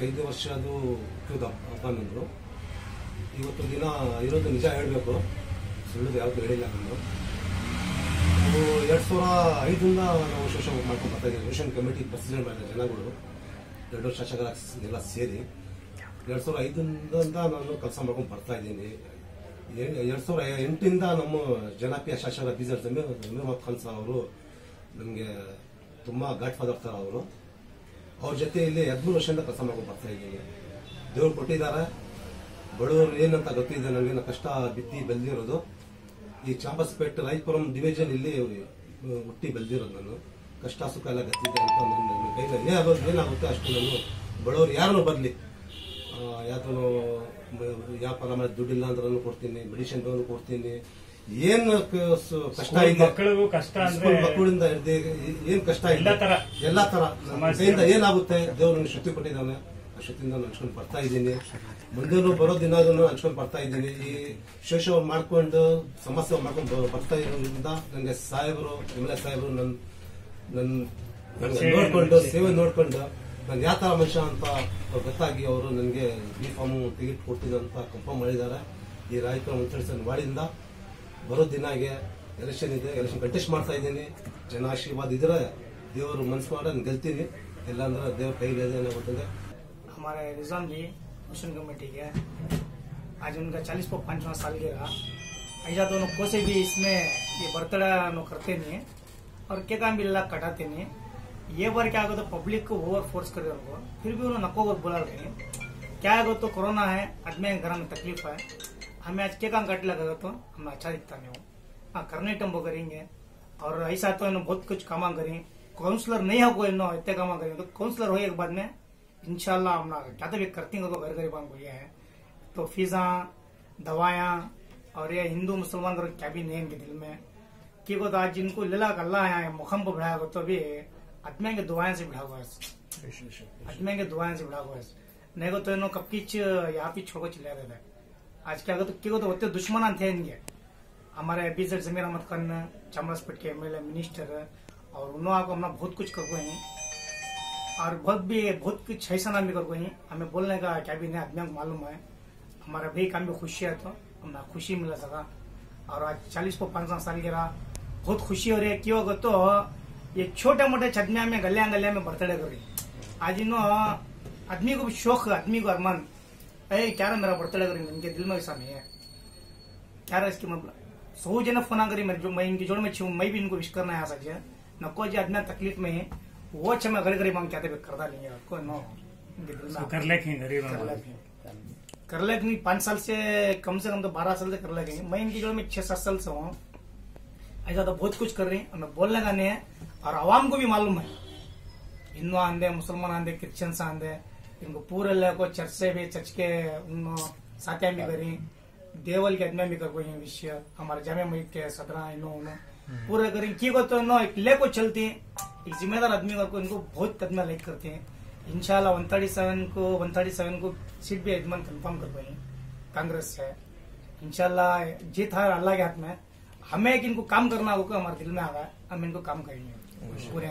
ರಷ್ಯಾದು ಹುಟ್ಟಿದ ನಂದು ಇವತ್ತು ದಿನ ಇರೋದು ನಿಜ ಹೇಳಬೇಕು. ಸುಳ್ಳು ಯಾವುದು ಹೇಳಿಲ್ಲ ನಾನು. ನಾವು ಎರಡು ಸಾವಿರ ಐದರಿಂದ ನಾವು ಶೋಷಣೆ ಮಾಡ್ಕೊಂಡು ಬರ್ತಾ ಇದ್ದೀವಿ ರೇಷನ್ ಕಮಿಟಿ ಪ್ರೆಸಿಡೆಂಟ್ ಮಾಡಿದ ಜನಗಳು, ಎರಡು ಶಾಸಕರ ಎಲ್ಲ ಸೇರಿ. ಎರಡು ಸಾವಿರ ಐದರಿಂದ ನಾನು ಕೆಲಸ ಮಾಡ್ಕೊಂಡು ಬರ್ತಾ ಇದ್ದೀನಿ. ಎರಡು ಸಾವಿರ ಎಂಟರಿಂದ ನಮ್ಮ ಜನಪ್ರಿಯ ಶಾಸಕರ ಬಿ ಜರ್ ಜಮೀರ್ ಜಮೀರ್ ಖಾನ್ ಅವರು ನಮಗೆ ತುಂಬ ಗಾಡ್ ಫಾದರ್ ಥರ ಅವರು. ಅವ್ರ ಜೊತೆ ಇಲ್ಲಿ ಹದಿಮೂರು ವರ್ಷದಿಂದ ಕೆಲಸ ಮಾಡ್ಕೊಂಡು ಬರ್ತಾ ಇದ್ದೀನಿ. ದೇವ್ರು ಕೊಟ್ಟಿದ್ದಾರೆ. ಬಡವರು ಏನಂತ ಗೊತ್ತಿದೆ ನನಗೆ ನಾನು ಕಷ್ಟ ಬಿದ್ದು ಬೆಳೆದಿರೋದು ಈ ಚಾಂಬಸ್ಪೇಟ್ ರಾಯಪುರಂ ಡಿವಿಜನ್ ಇಲ್ಲಿ ಹುಟ್ಟಿ ಬೆಳೆದಿರೋದು ನಾನು. ಕಷ್ಟ, ಸುಖ ಎಲ್ಲ ಗತ್ತಿದೆ ಅಂತ ನನ್ನ ಕೈನಲ್ಲಿ. ಏನಾಗುತ್ತೆ ಅಷ್ಟು ನಾನು ಬಡವರು ಯಾರನ್ನು ಬರಲಿ ಯಾವ್ದು ವ್ಯಾಪಾರ ಮಾಡಿ ದುಡ್ಡಿಲ್ಲ ಅಂದ್ರೂ ಕೊಡ್ತೀನಿ ಮೆಡಿಷನ್ ಕೊಡ್ತೀನಿ. ಏನು ಕಷ್ಟ ಇದೆ? ಮಕ್ಕಳಿಗೂ ಕಷ್ಟ ಮಕ್ಕಳಿಂದ ಹಿಡ್ದು ಏನ್ ಕಷ್ಟ ಇದೆ? ಎಲ್ಲಾ ತರ. ಕೈಯಿಂದ ಏನಾಗುತ್ತೆ? ದೇವ್ರು ನನಗೆ ಶಕ್ತಿ ಕೊಟ್ಟಿದ್ದಾನೆ. ಆ ಶಕ್ತಿಯಿಂದ ನಾನು ಹಂಚ್ಕೊಂಡು ಬರ್ತಾ ಇದ್ದೀನಿ. ಮುಂದೇನು ಬರೋ ದಿನ ಹಂಚ್ಕೊಂಡು ಬರ್ತಾ ಇದ್ದೀನಿ. ಈ ಶೇಷ ಮಾಡ್ಕೊಂಡು ಸಮಸ್ಯೆ ಮಾಡ್ಕೊಂಡು ಬರ್ತಾ ಇರೋದ್ರಿಂದ ನನಗೆ ಸಾಹೇಬರು ಎಂ ಎಲ್ ಎ ಸಾಹೇಬರು ನನ್ನ ನನ್ನ ನೋಡ್ಕೊಂಡು ಸೇವೆ. ನೋಡ್ಕೊಂಡು ನಾನು ಯಾವ ತರ ಮನುಷ್ಯ ಅಂತ ಗೊತ್ತಾಗಿ ಅವರು ನನಗೆ ಬಿ ಫಾರ್ಮ್ ಟಿಕೆಟ್ ಕೊಡ್ತೀನಿ ಅಂತ ಕನ್ಫರ್ಮ್ ಮಾಡಿದ್ದಾರೆ. ಈ ರಾಯಕರ ಮಂತ್ರಿಸನ್ ವಾರ್ಡಿಂದ ಬರೋ ದಿನಾಗೆ ಎಲೆಕ್ಷನ್ ಇದೆ ಎಲೆಕ್ಷನ್ ಕಂಟೆಸ್ಟ್ ಮಾಡ್ತಾ ಇದ್ದೀನಿ ಜನ ಆಶೀರ್ವಾದ ಇದ್ರೆ ದೇವರು ಮನ್ಸು ಮಾಡಿ ನಾನು ಗೆಲ್ತೀನಿ ಇಲ್ಲಾಂದ್ರೆ ದೇವ್ರ ಕೈಲಿ ಇದೆ ಅನ್ನೋ ಗೊತ್ತಿದೆ हमारे रिजवान जी मिशन कमेटी के आज उनका चालीस को पांचवा साल गिरा ऐसा दोनों कोसे भी इसमें ये बर्थडे नो करते नहीं और के काम भी लाख कटाते नहीं ये बार क्या आगो तो पब्लिक को ओवर फोर्स कर उनको फिर भी उन्होंने नको को बोला रहे क्या आगो तो कोरोना है आदमी के घर में तकलीफ है हमें आज के काम कट लगा तो हमें अच्छा दिखता नहीं हो। हाँ करने टम्बो करेंगे। और ऐसा तो बहुत कुछ कामा करें। काउंसलर नहीं हो कोई नो इतने कामा करें। तो काउंसलर हो एक बाद में इंशाल्लाह हम ना क्या तो भी करती हैं तो घर गरीब को ये है। तो फीसा दवाया और ये हिंदू मुसलमान और क्या भी नहीं इनके दिल में। कि को तो आज जिनको लीला अल्लाह है मुखम पर बढ़ाया को तो भी आत्मा के दुआएँ से बढ़ा हुआ है आत्मा के दुआएँ से बढ़ा हुआ है नहीं को तो इन्हों कब किच यहाँ पे छोड़ को चिल्ला देता है आज को तो को तो होते दुश्मन थे इनके हमारे बीजेड जमीर अहमद खान चामराजपेट के एमएलए, मिनिस्टर, और उन्होंने अपना बहुत कुछ कर हैं। और बहुत भी, बहुत कुछ ऐसा नाम भी कर हैं। हमें बोलने का क्या भी नहीं आदमी को मालूम है। हमारा भी काम भी खुशी है तो हमें खुशी मिला सका। और आज चालीस को पाँच साल रहा। बहुत खुशी हो रही है, क्यों? तो ये छोटे मोटे छदमिया में गलिया गलिया में बर्थडे कर रही आज इन्हों आदमी को भी शौक आदमी को अरमान। ए क्या रहा मेरा बर्थडे करेंगे इनके दिल में ऐसा नहीं है क्या रहा इसकी मतलब सौ जन फ़ोन करी मेरे जो मैं इनकी जोड़ में छू मैं भी इनको विश करना आ सकते नको जी आदमी तकलीफ़ में है वो अच्छा मैं घर गरीब हम क्या कर डालेंगे आपको नो कर लेखें गरीब कर लेंगे कर लेंगे पाँच साल से कम से कम तो बारह साल से कर लेंगे मैं इनकी जोड़ में छह सात साल से हूँ ऐसा तो बहुत कुछ कर रही हमें बोलने का नहीं है और आवाम को भी मालूम है हिंदू आंदे मुसलमान आंदे क्रिश्चियंस आंदे इनको पूरे को चर्च से भी चर्च के उन साथिया करी देवल के आदमी भी कर कोई विषय हमारे जामे मस्जिद के सदरा इनो उनो पूरे करी की को तो नो एक ले को चलती है एक जिम्मेदार आदमी को इनको बहुत कदम लाइक करते हैं। इंशाल्लाह वन थर्टी सेवन को वन थर्टी सेवन को सीट भी यजमान कंफर्म कर पाएँगे कांग्रेस से। इंशाल्लाह जीत है अल्लाह के हाथ में हमें इनको काम करना होगा हमारे दिल में आ रहा है हम इनको काम करेंगे पूरे